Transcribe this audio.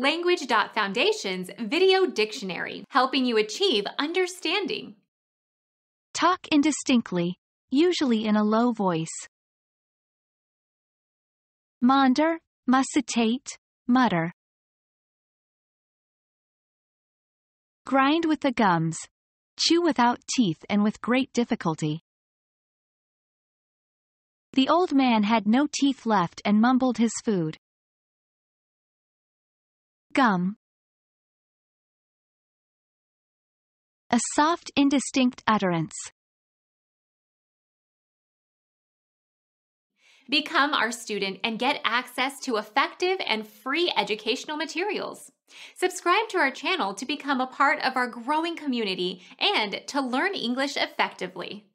Language.Foundation's Video Dictionary, helping you achieve understanding. Talk indistinctly, usually in a low voice. Maunder, mussitate, mutter. Grind with the gums. Chew without teeth and with great difficulty. The old man had no teeth left and mumbled his food. Gum. A soft indistinct utterance. Become our student and get access to effective and free educational materials. Subscribe to our channel to become a part of our growing community and to learn English effectively.